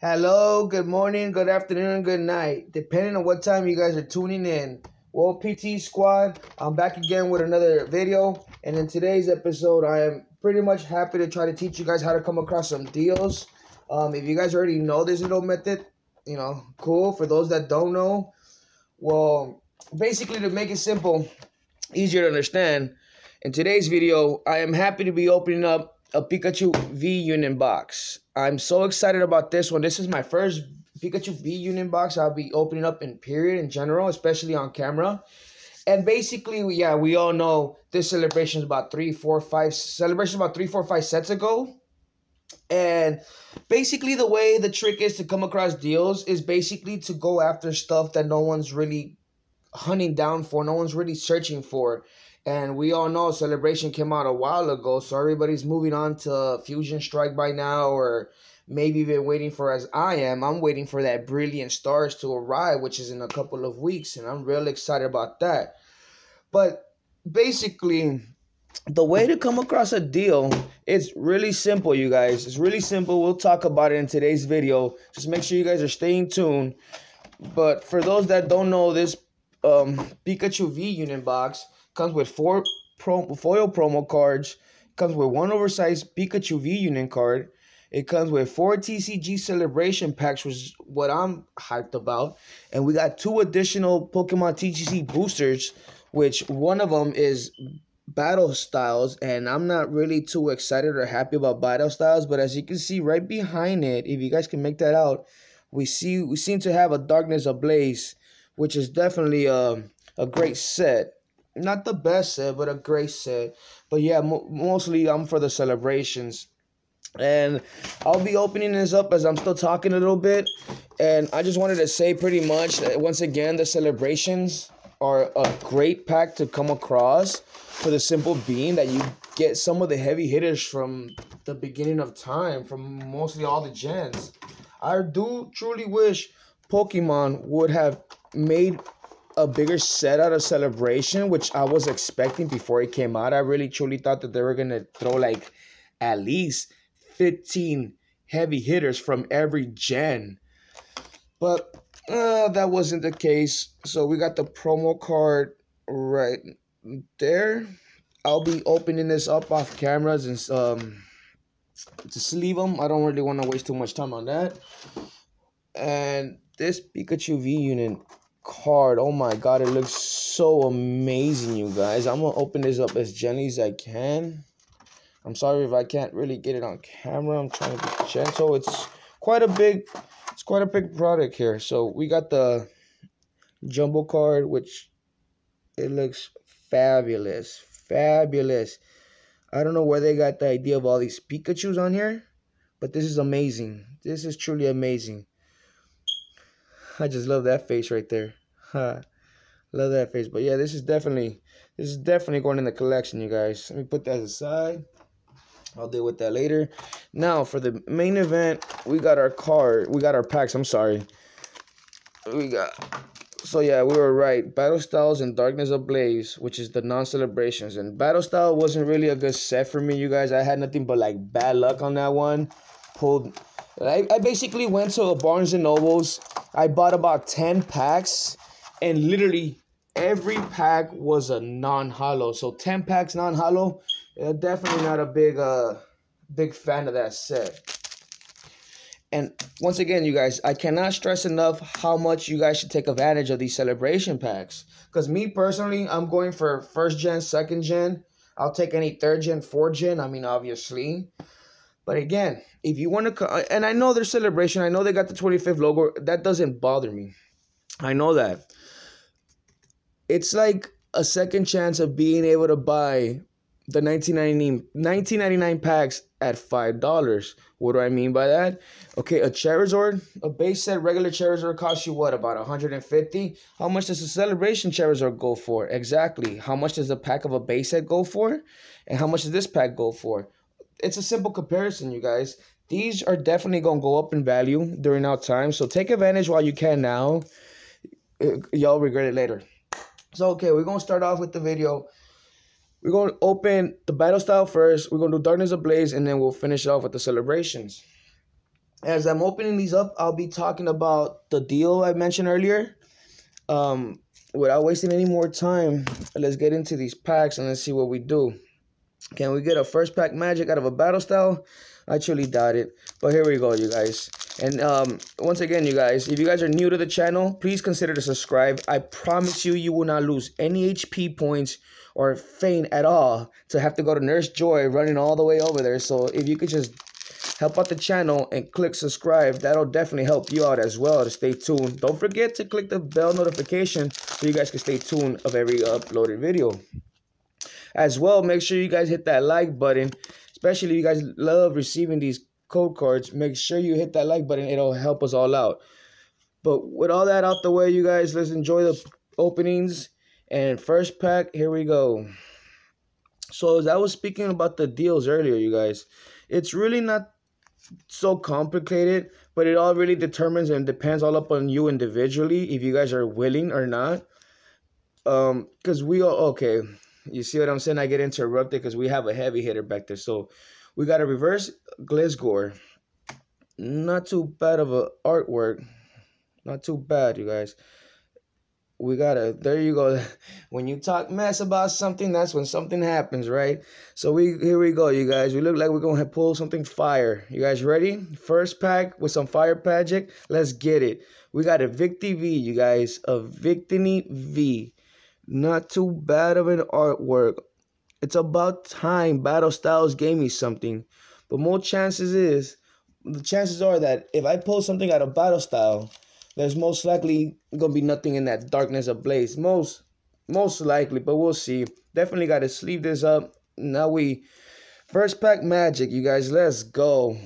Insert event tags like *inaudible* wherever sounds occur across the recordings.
Hello, good morning, good afternoon, good night, depending on what time you guys are tuning in. Well, PT Squad, I'm back again with another video, and in today's episode, I am pretty much happy to try to teach you guys how to come across some deals. Um, if you guys already know this little method, you know, cool. For those that don't know, well, basically to make it simple, easier to understand, in today's video, I am happy to be opening up a Pikachu V Union box. I'm so excited about this one. This is my first Pikachu V Union box I'll be opening up in period in general, especially on camera. And basically, yeah, we all know this celebration is about three, four, five celebration about three, four, five sets ago. And basically, the way the trick is to come across deals is basically to go after stuff that no one's really hunting down for, no one's really searching for. And we all know Celebration came out a while ago, so everybody's moving on to Fusion Strike by now, or maybe been waiting for as I am. I'm waiting for that Brilliant Stars to arrive, which is in a couple of weeks, and I'm really excited about that. But basically, the way to come across a deal is really simple, you guys. It's really simple. We'll talk about it in today's video. Just make sure you guys are staying tuned. But for those that don't know, this um, Pikachu V Union box comes with four pro- foil promo cards, comes with one oversized Pikachu V Union card. It comes with four TCG celebration packs, which is what I'm hyped about. And we got two additional Pokemon TCG boosters, which one of them is battle styles and i'm not really too excited or happy about battle styles but as you can see right behind it if you guys can make that out we see we seem to have a darkness ablaze which is definitely a, a great set not the best set, but a great set. But yeah, mo- mostly I'm for the celebrations. And I'll be opening this up as I'm still talking a little bit. And I just wanted to say pretty much once again, the celebrations are a great pack to come across for the simple being that you get some of the heavy hitters from the beginning of time, from mostly all the gens. I do truly wish Pokemon would have made a bigger set out of celebration, which I was expecting before it came out. I really truly thought that they were gonna throw like at least 15 heavy hitters from every gen. But uh, that wasn't the case. So we got the promo card right there. I'll be opening this up off cameras and um to sleeve them. I don't really want to waste too much time on that. And this Pikachu V Union card. Oh my god, it looks so amazing, you guys. I'm gonna open this up as gently as I can. I'm sorry if I can't really get it on camera. I'm trying to be gentle. It's quite a big, it's quite a big product here. So we got the jumbo card, which it looks fabulous, fabulous. I don't know where they got the idea of all these Pikachu's on here, but this is amazing. This is truly amazing. I just love that face right there. love that face. But yeah, this is definitely this is definitely going in the collection, you guys. Let me put that aside. I'll deal with that later. Now for the main event, we got our card. We got our packs. I'm sorry. We got so yeah, we were right. Battle Styles and Darkness Ablaze, which is the non-celebrations. And Battle Style wasn't really a good set for me, you guys. I had nothing but like bad luck on that one. Pulled I, I basically went to a Barnes and Nobles. I bought about 10 packs and literally every pack was a non-holo. So 10 packs non-holo, uh, definitely not a big uh big fan of that set. And once again, you guys, I cannot stress enough how much you guys should take advantage of these celebration packs. Because me personally, I'm going for first gen, second gen. I'll take any third gen, fourth gen. I mean, obviously. But again, if you want to, uh, and I know their celebration, I know they got the 25th logo. That doesn't bother me. I know that. It's like a second chance of being able to buy the 1999 packs at $5. What do I mean by that? Okay, a Charizard, a base set regular Charizard costs you what, about 150? How much does a celebration Charizard go for? Exactly. How much does a pack of a base set go for? And how much does this pack go for? It's a simple comparison, you guys. These are definitely gonna go up in value during our time, so take advantage while you can now. Y'all regret it later. So okay, we're gonna start off with the video. We're gonna open the battle style first. We're gonna do Darkness Ablaze, and then we'll finish off with the celebrations. as I'm opening these up, I'll be talking about the deal I mentioned earlier. Um, without wasting any more time, let's get into these packs and let's see what we do. Can we get a first pack magic out of a battle style? I truly doubt it. But here we go, you guys. And um, once again, you guys, if you guys are new to the channel, please consider to subscribe. I promise you, you will not lose any HP points or faint at all to have to go to Nurse Joy running all the way over there. So if you could just help out the channel and click subscribe, that'll definitely help you out as well to stay tuned. Don't forget to click the bell notification so you guys can stay tuned of every uploaded video. As well, make sure you guys hit that like button especially if you guys love receiving these code cards, make sure you hit that like button. It'll help us all out. But with all that out the way, you guys, let's enjoy the openings. And first pack, here we go. So as I was speaking about the deals earlier, you guys, it's really not so complicated, but it all really determines and depends all up on you individually if you guys are willing or not. Um, because we all okay. You see what I'm saying? I get interrupted because we have a heavy hitter back there. So we got a reverse Gliscor. Not too bad of a artwork. Not too bad, you guys. We got a there you go. *laughs* When you talk mess about something, that's when something happens, right? So we here we go, you guys. We look like we're gonna pull something fire. You guys ready? First pack with some fire magic. Let's get it. We got a Victi V, you guys. A Victini V. Not too bad of an artwork. It's about time Battle Styles gave me something. But more chances is, the chances are that if I pull something out of Battle Style, there's most likely gonna be nothing in that Darkness Ablaze. Most, most likely, but we'll see. Definitely got to sleeve this up. Now we, first pack Magic, you guys. Let's go.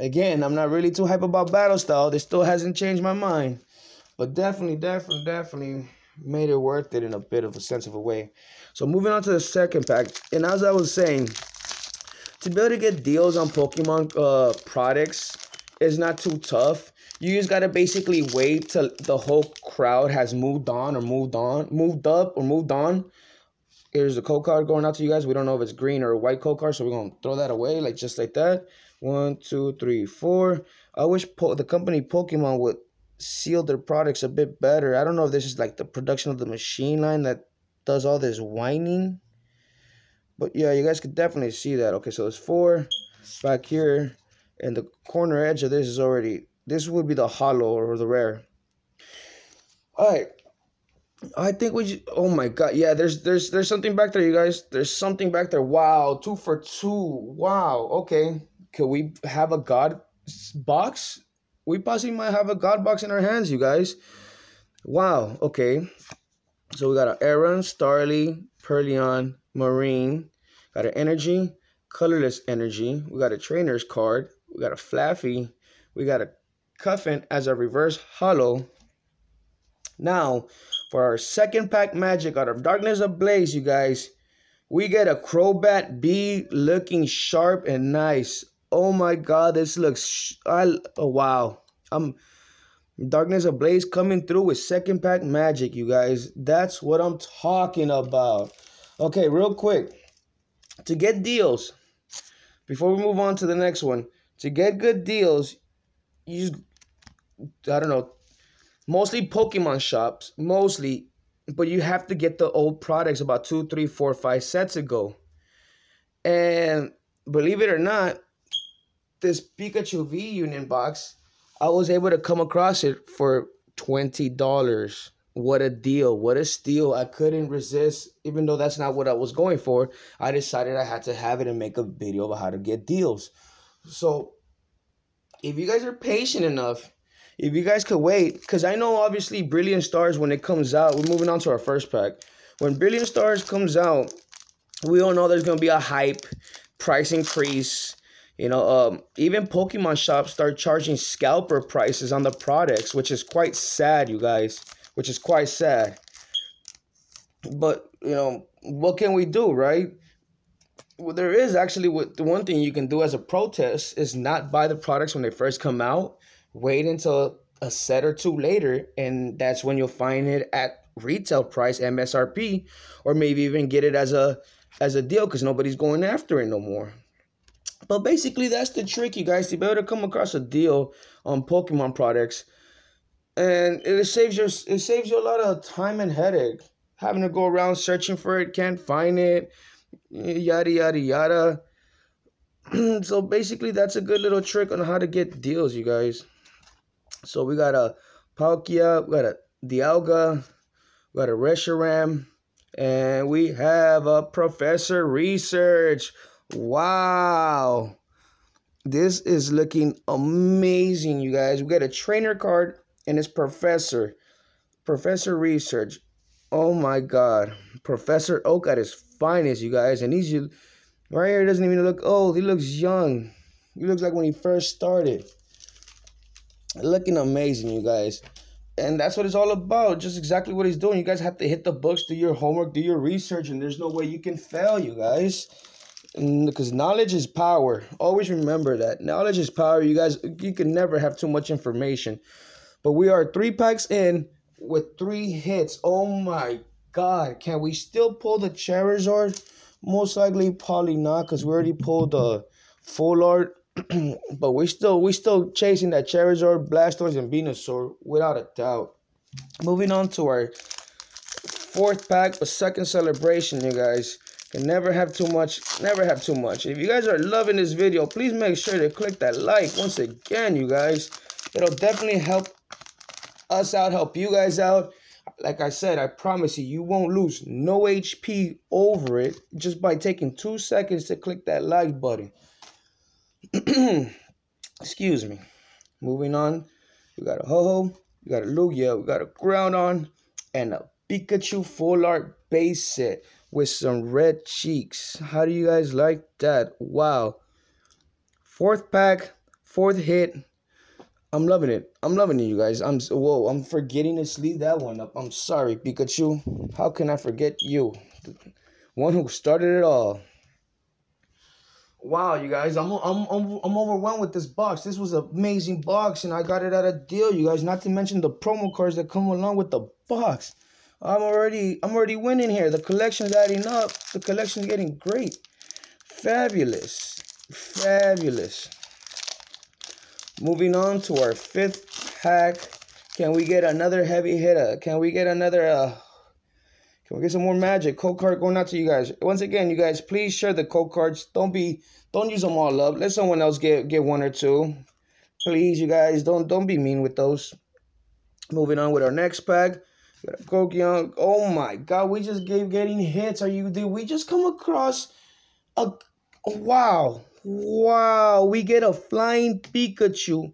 Again, I'm not really too hype about Battle Style. This still hasn't changed my mind. But definitely, definitely, definitely made it worth it in a bit of a sense of a way. So moving on to the second pack, and as I was saying, to be able to get deals on Pokemon uh, products is not too tough. You just gotta basically wait till the whole crowd has moved on or moved on, moved up or moved on. Here's the code card going out to you guys. We don't know if it's green or white code card, so we're gonna throw that away like just like that. One, two, three, four. I wish po the company Pokemon would seal their products a bit better. I don't know if this is like the production of the machine line that does all this whining. But yeah, you guys could definitely see that. Okay, so there's four back here. And the corner edge of this is already, this would be the holo or the rare. All right. I think we just, oh my god, yeah, there's there's there's something back there, you guys. There's something back there. Wow, two for two. Wow. Okay. Could we have a god box? We possibly might have a God box in our hands, you guys. Wow. Okay. So we got an Aron, Starly, Purrloin, Mareep. Got an Energy, Colorless Energy. We got a Trainer's card. We got a Flaaffy. We got a Cufant as a reverse holo. Now, for our second pack magic out of Darkness Ablaze, you guys, we get a Crobat V looking sharp and nice. Oh my god, this looks I oh wow. I'm Darkness Ablaze coming through with second pack magic, you guys. That's what I'm talking about. Okay, real quick. To get deals, before we move on to the next one, to get good deals, you I don't know, mostly Pokemon shops, mostly, but you have to get the old products about two, three, four, five sets ago. And believe it or not, this Pikachu V Union box, I was able to come across it for twenty dollars. What a deal! What a steal! I couldn't resist, even though that's not what I was going for. I decided I had to have it and make a video about how to get deals. So, if you guys are patient enough, if you guys could wait, because I know obviously Brilliant Stars when it comes out, we're moving on to our first pack. When Brilliant Stars comes out, we all know there's gonna be a hype, price increase you know, um, even Pokemon shops start charging scalper prices on the products, which is quite sad, you guys. Which is quite sad. But you know, what can we do, right? Well, there is actually what the one thing you can do as a protest is not buy the products when they first come out. Wait until a set or two later, and that's when you'll find it at retail price MSRP, or maybe even get it as a as a deal because nobody's going after it no more. But basically, that's the trick, you guys, to be able to come across a deal on Pokemon products, and it saves your it saves you a lot of time and headache having to go around searching for it, can't find it, yada yada yada. *clears throat* so basically, that's a good little trick on how to get deals, you guys. So we got a Palkia, we got a Dialga, we got a Reshiram, and we have a Professor Research. Wow. This is looking amazing, you guys. We got a trainer card and it's Professor. Professor Research. Oh my god. Professor Oak at his finest, you guys. And he's right here doesn't even look old. He looks young. He looks like when he first started. Looking amazing, you guys. And that's what it's all about. Just exactly what he's doing. You guys have to hit the books, do your homework, do your research, and there's no way you can fail, you guys because knowledge is power. Always remember that knowledge is power. You guys, you can never have too much information. But we are three packs in with three hits. Oh my God! Can we still pull the Charizard? Most likely, probably not, because we already pulled the full art. *clears throat* but we still we still chasing that Charizard, Blastoise, and Venusaur without a doubt. Moving on to our fourth pack, a second celebration, you guys. Can never have too much, never have too much. If you guys are loving this video, please make sure to click that like once again, you guys. It'll definitely help us out, help you guys out. Like I said, I promise you, you won't lose no HP over it just by taking two seconds to click that like button. *clears throat* Excuse me. Moving on, we got a Ho-Oh, we got a Lugia, we got a Groudon, and a Pikachu Full Art base set with some red cheeks. How do you guys like that? Wow. Fourth pack, fourth hit. I'm loving it. I'm loving it, you guys. I'm whoa. I'm forgetting to sleeve that one up. I'm sorry, Pikachu. How can I forget you? one who started it all. Wow, you guys, I'm, I'm I'm I'm overwhelmed with this box. This was an amazing box, and I got it at a deal, you guys. Not to mention the promo cards that come along with the box. I'm already I'm already winning here. The collection's adding up. The collection's getting great. Fabulous. Fabulous. Moving on to our fifth pack. Can we get another heavy hitter? Can we get another uh can we get some more magic? Code card going out to you guys. Once again, you guys, please share the code cards. Don't be don't use them all up. Let someone else get get one or two. Please, you guys, don't don't be mean with those. Moving on with our next pack. Young. Oh my god, we just gave getting hits. Are you did we just come across a wow. Wow, we get a flying Pikachu.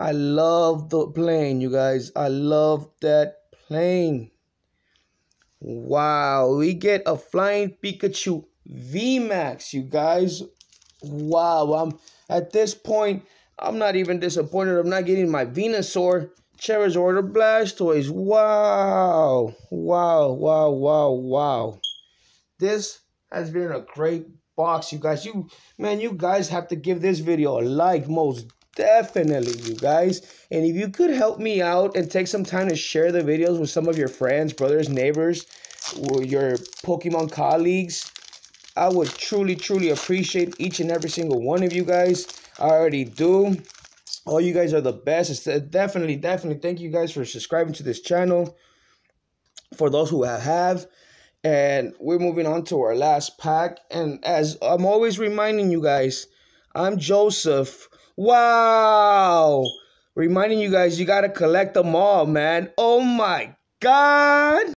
I love the plane, you guys. I love that plane. Wow, we get a flying Pikachu VMAX, you guys. Wow, I'm at this point, I'm not even disappointed. I'm not getting my Venusaur. Charizard or Blastoise. Wow. Wow, wow, wow, wow. This has been a great box, you guys. You man, you guys have to give this video a like most definitely, you guys. And if you could help me out and take some time to share the videos with some of your friends, brothers, neighbors, your Pokemon colleagues, I would truly, truly appreciate each and every single one of you guys. I already do. All you guys are the best. It's uh, definitely, definitely thank you guys for subscribing to this channel. For those who have, and we're moving on to our last pack. And as I'm always reminding you guys, I'm Joseph. Wow! Reminding you guys, you gotta collect them all, man. Oh my God!